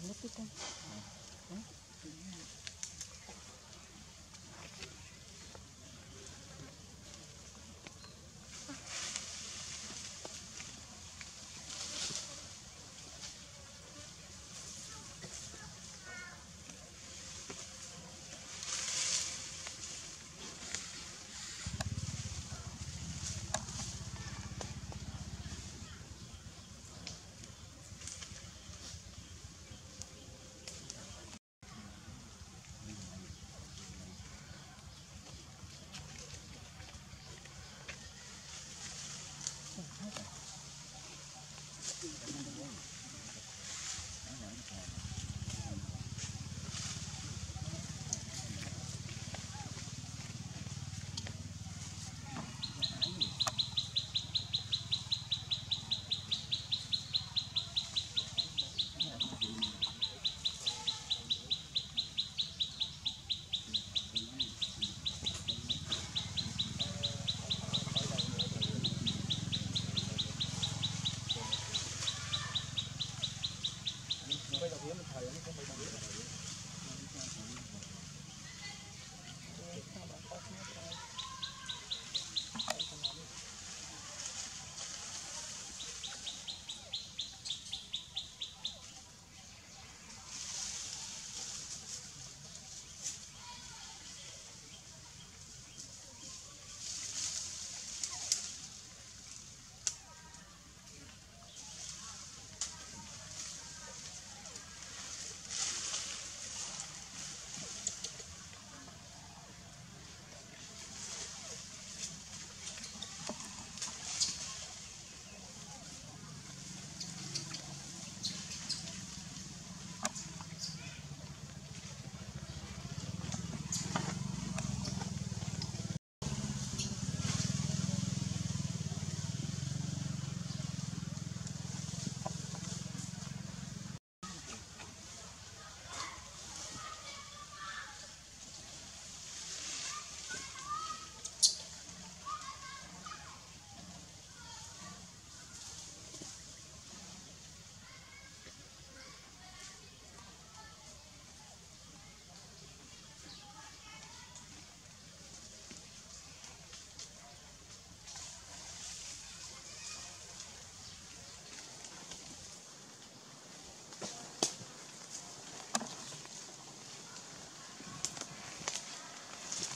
Вот это.